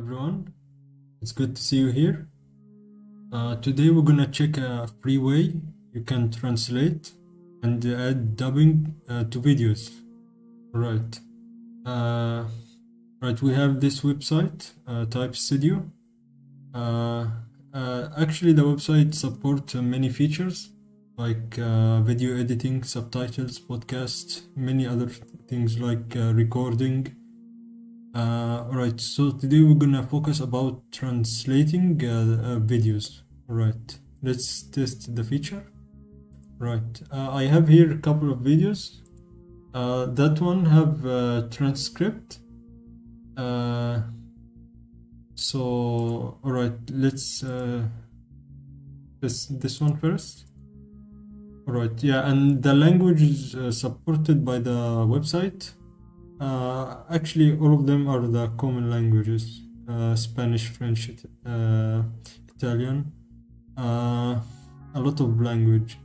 everyone. It's good to see you here. Uh, today we're gonna check a free way you can translate and add dubbing uh, to videos. Right. Uh, right. We have this website, uh, Type Studio. Uh, uh, actually, the website supports many features like video editing, subtitles, podcasts, many other things like recording. Uh, alright, so today we're gonna focus about translating uh, uh, videos. Alright, let's test the feature. Right, uh, I have here a couple of videos. Uh, that one have uh, transcript. So, alright, let's uh, this this one first. Alright, yeah, and the language is supported by the website. Uh, actually, all of them are the common languages: uh, Spanish, French, uh, Italian, uh, a lot of language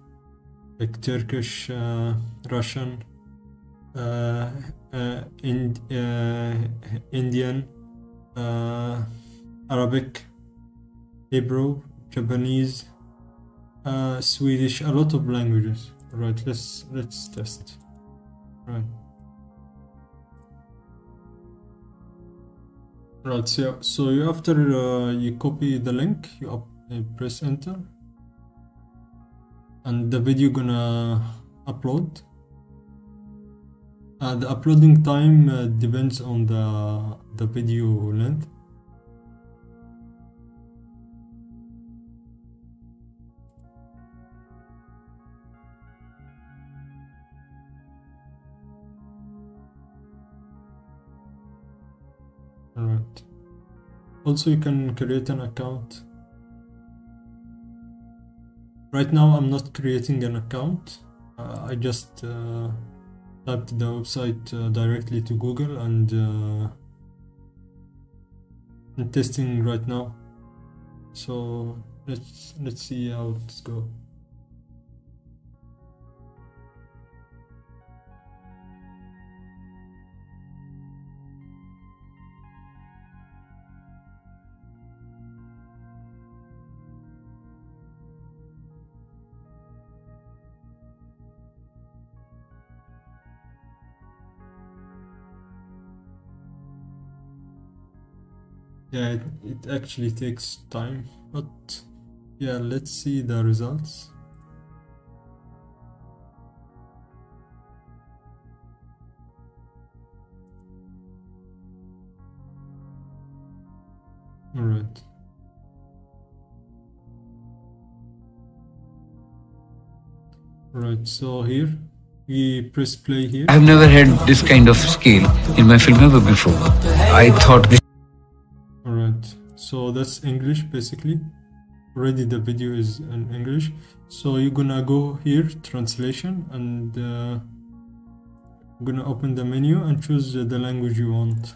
like Turkish, uh, Russian, uh, Ind- Indian, Arabic, Hebrew, Japanese, Swedish, a lot of languages. Right, let's let's test. Right. Right, so, so you after uh, you copy the link, you up, uh, press enter, and the video gonna upload. Uh, the uploading time uh, depends on the the video length. Alright. Also, you can create an account. Right now, I'm not creating an account. Uh, I just uh, typed the website uh, directly to Google and uh, I'm testing right now. So let's let's see how it's go. Yeah, it, it actually takes time, but yeah, let's see the results. All right. Right, so here we press play here. I've never had this kind of scale in my film ever before. I thought this so that's English basically. Already the video is in English. So you're gonna go here, translation, and uh, gonna open the menu and choose the language you want.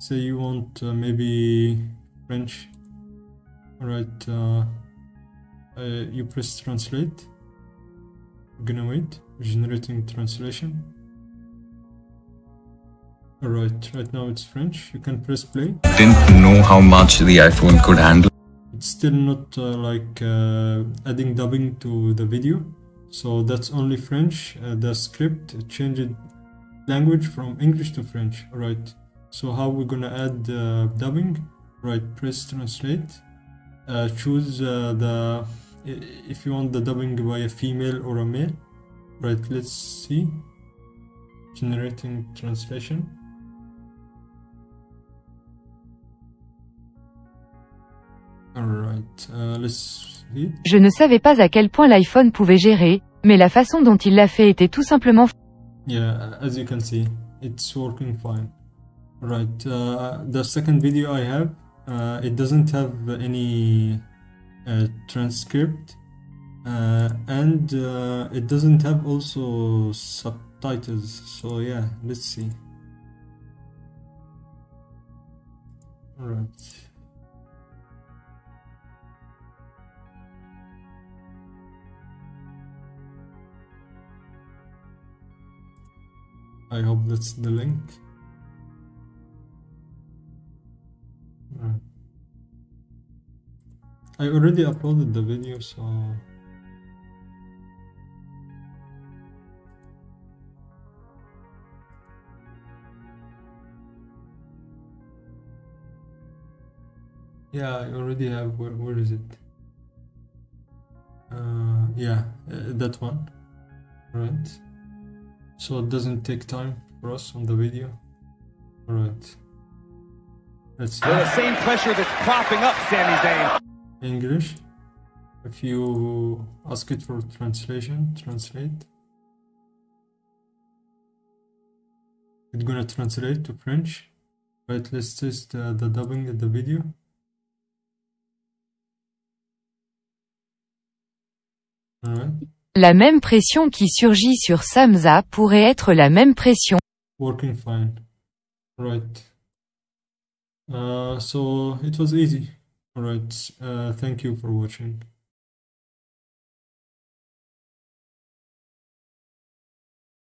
Say you want uh, maybe French. Alright, uh, uh, you press translate. Gonna wait, generating translation. Alright, right now it's French. You can press play. didn't know how much the iPhone could handle. it's still not uh, like uh, adding dubbing to the video. So that's only french. Uh, the script changed language from english to french. Right. So how we're gonna add uh, dubbing? Right press translate. Uh, choose uh, the if you want the dubbing by a female or a male. Right let's see. Generating translation right uh, let's see Je ne savais pas à quel point l'iPhone pouvait gérer, mais la façon dont il l'a fait était tout simplement Yeah, as you can see, it's working fine. Right, uh, the second video I have, uh, it doesn't have any uh, transcript, uh, and uh, it doesn't have also subtitles. So yeah, let's see. Alright. I hope that's the link. I already uploaded the video, so yeah, I already have. Where, where is it? Uh, yeah, uh, that one. Right. So it doesn't take time for us on the video. Alright. Let's see. Well, the same pressure that's propping up Sami Zayn. English. If you ask it for translation, translate. It's gonna translate to French. Right, let's test uh, the dubbing of the video. Alright, La même pression qui surgit sur Samza pourrait être la même pression. working fine. Right. Uh, so it was easy. Alright, uh, thank you for watching.